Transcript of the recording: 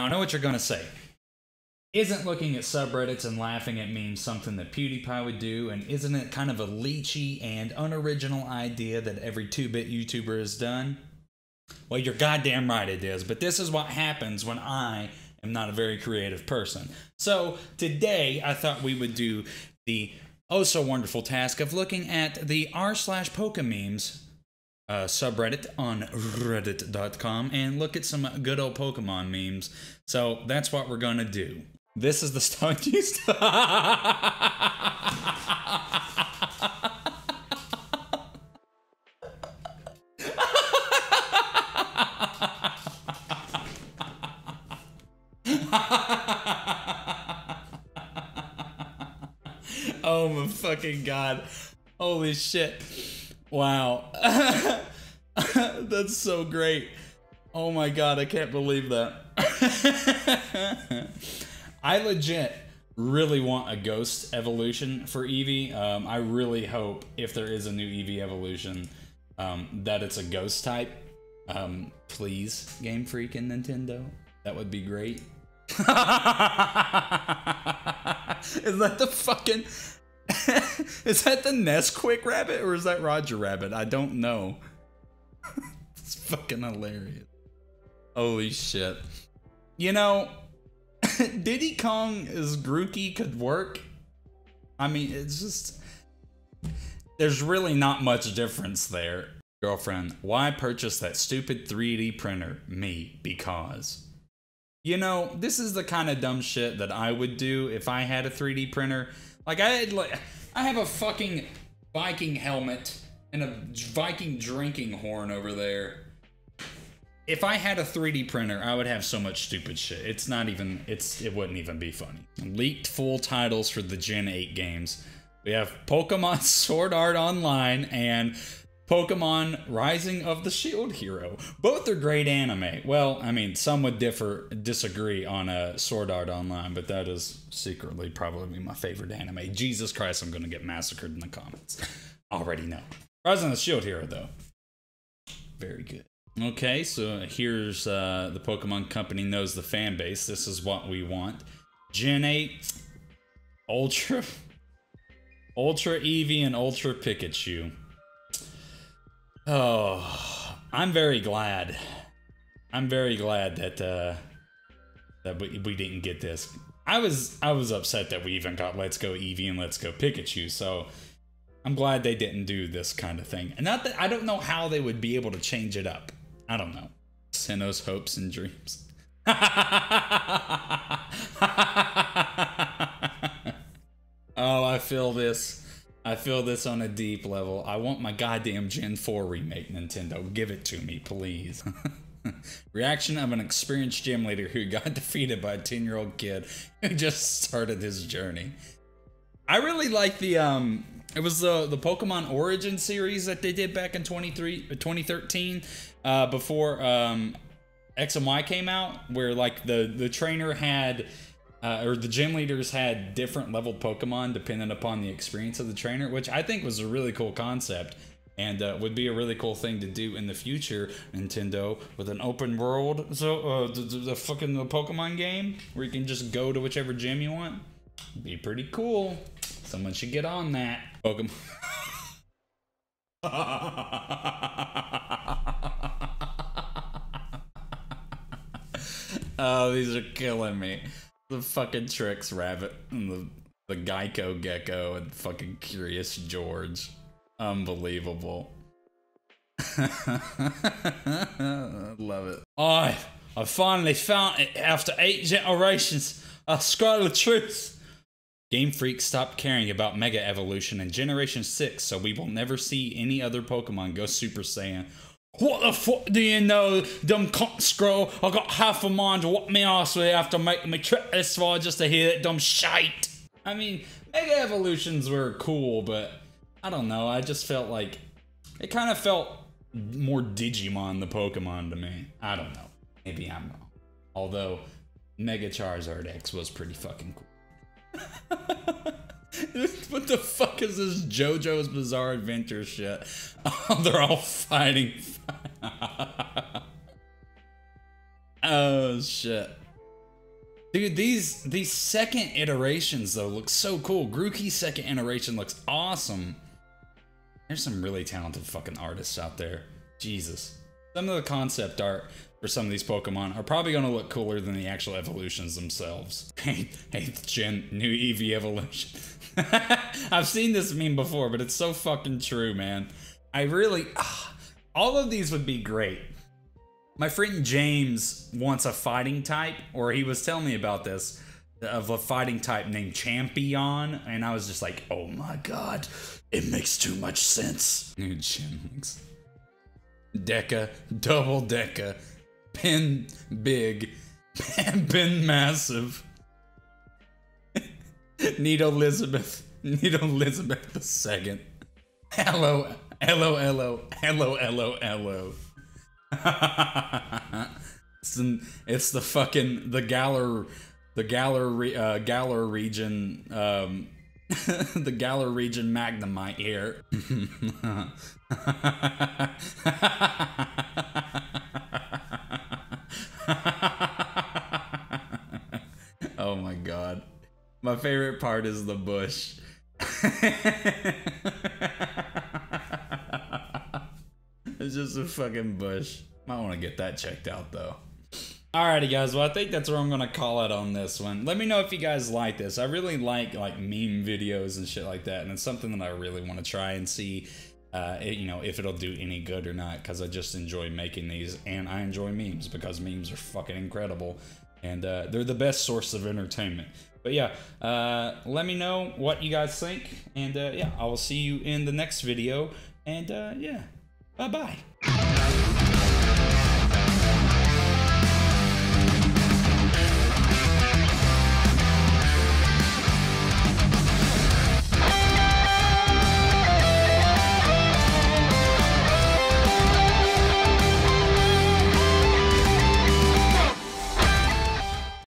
Now, I know what you're going to say. Isn't looking at subreddits and laughing at memes something that PewDiePie would do? And isn't it kind of a leechy and unoriginal idea that every 2 bit YouTuber has done? Well, you're goddamn right it is, but this is what happens when I am not a very creative person. So today I thought we would do the oh so wonderful task of looking at the r slash Pokememes uh, subreddit on reddit.com and look at some good old Pokemon memes. So that's what we're gonna do. This is the stunt used. oh my fucking god. Holy shit. Wow. That's so great. Oh my god, I can't believe that. I legit really want a ghost evolution for Eevee. Um, I really hope if there is a new Eevee evolution um, that it's a ghost type. Um, please, Game Freak and Nintendo. That would be great. is that the fucking is that the Nesquik rabbit or is that Roger Rabbit? I don't know. it's fucking hilarious. Holy shit. You know, Diddy Kong as Grookey could work. I mean, it's just. There's really not much difference there. Girlfriend, why purchase that stupid 3D printer? Me, because. You know, this is the kind of dumb shit that I would do if I had a 3D printer. Like I had like I have a fucking Viking helmet and a Viking drinking horn over there. If I had a 3D printer, I would have so much stupid shit. It's not even it's it wouldn't even be funny. Leaked full titles for the Gen 8 games. We have Pokemon Sword Art Online and Pokemon Rising of the Shield Hero. Both are great anime. Well, I mean, some would differ, disagree on a uh, Sword Art Online, but that is secretly probably my favorite anime. Jesus Christ, I'm going to get massacred in the comments. Already know. Rising of the Shield Hero, though. Very good. Okay, so here's uh, the Pokemon Company knows the fan base. This is what we want. Gen 8, Ultra, Ultra Eevee, and Ultra Pikachu. Oh, I'm very glad. I'm very glad that uh, that we, we didn't get this. I was I was upset that we even got Let's Go Eevee and Let's Go Pikachu. So I'm glad they didn't do this kind of thing. And not that I don't know how they would be able to change it up. I don't know. Sinnoh's hopes and dreams. oh, I feel this. I feel this on a deep level. I want my goddamn Gen 4 remake, Nintendo. Give it to me, please. Reaction of an experienced gym leader who got defeated by a 10 year old kid who just started his journey. I really like the, um, it was the, the Pokemon Origin series that they did back in 23, 2013, uh, before, um, X and Y came out, where like the, the trainer had, uh, or the gym leaders had different level Pokemon depending upon the experience of the trainer, which I think was a really cool concept and uh, would be a really cool thing to do in the future, Nintendo, with an open world, so uh, the, the, fucking the Pokemon game where you can just go to whichever gym you want. Be pretty cool. Someone should get on that. Pokemon. oh, these are killing me the fucking Trix Rabbit and the, the Geico Gecko and fucking Curious George. Unbelievable. I love it. I, I finally found it after eight generations. I scroll the truth. Game Freak stopped caring about Mega Evolution in Generation 6, so we will never see any other Pokemon go Super Saiyan what the fuck do you know, dumb cunt scroll? I got half a mind to whoop me ass with after making me trip this far just to hear that dumb shite. I mean, Mega Evolutions were cool, but I don't know. I just felt like it kind of felt more Digimon the Pokemon to me. I don't know. Maybe I'm wrong. Although Mega Charizard X was pretty fucking cool. what the fuck is this JoJo's Bizarre Adventure shit? Oh, they're all fighting. oh shit. Dude, these these second iterations though look so cool. Grookey's second iteration looks awesome. There's some really talented fucking artists out there. Jesus. Some of the concept art for some of these Pokemon are probably gonna look cooler than the actual evolutions themselves. Eighth gen, new Eevee evolution. I've seen this meme before, but it's so fucking true, man. I really, ah, all of these would be great. My friend James wants a fighting type, or he was telling me about this, of a fighting type named Champion, and I was just like, oh my god, it makes too much sense. New Gymlix. Deca, double Deca, pin big, pin massive. Need Elizabeth, need Elizabeth the second. Hello, hello, hello, hello, hello, hello. it's, the, it's the fucking the Galar, the Galar, uh, Galar region, um, the Galar region Magnemite here. oh my god. My favorite part is the bush. it's just a fucking bush. Might want to get that checked out though. Alrighty guys, well I think that's where I'm gonna call it on this one. Let me know if you guys like this. I really like like meme videos and shit like that, and it's something that I really want to try and see uh, it, you know, if it'll do any good or not, because I just enjoy making these, and I enjoy memes because memes are fucking incredible, and uh, they're the best source of entertainment. But yeah, uh, let me know what you guys think, and uh, yeah, I will see you in the next video, and uh, yeah, bye bye.